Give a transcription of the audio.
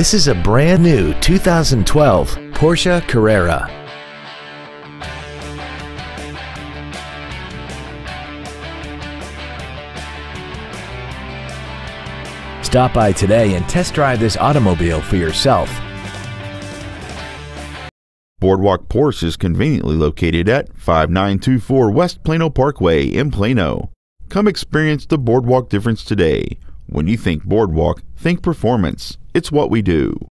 This is a brand new 2012 Porsche Carrera. Stop by today and test drive this automobile for yourself. Boardwalk Porsche is conveniently located at 5924 West Plano Parkway in Plano. Come experience the Boardwalk difference today. When you think Boardwalk, think performance. It's what we do.